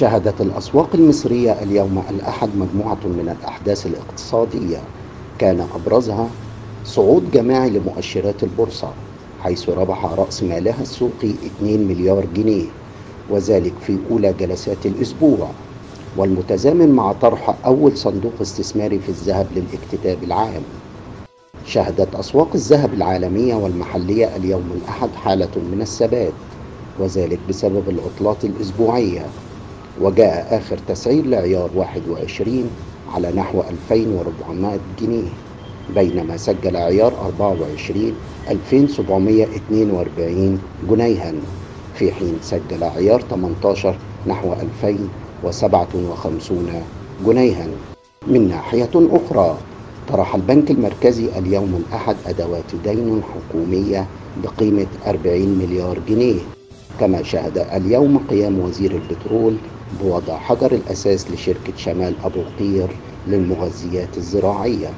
شهدت الأسواق المصرية اليوم الأحد مجموعة من الأحداث الاقتصادية. كان أبرزها صعود جماعي لمؤشرات البورصة حيث ربح رأس مالها السوقي 2 مليار جنيه وذلك في أولى جلسات الأسبوع. والمتزامن مع طرح أول صندوق استثماري في الذهب للاكتتاب العام. شهدت أسواق الذهب العالمية والمحلية اليوم الأحد حالة من الثبات وذلك بسبب العطلات الأسبوعية. وجاء آخر تسعير لعيار 21 على نحو 2400 جنيه بينما سجل عيار 24 2742 جنيها. في حين سجل عيار 18 نحو 2057 جنيها. من ناحية أخرى طرح البنك المركزي اليوم الأحد أدوات دين حكومية بقيمة 40 مليار جنيه. كما شهد اليوم قيام وزير البترول بوضع حجر الأساس لشركة شمال أبو قير للمغذيات الزراعية.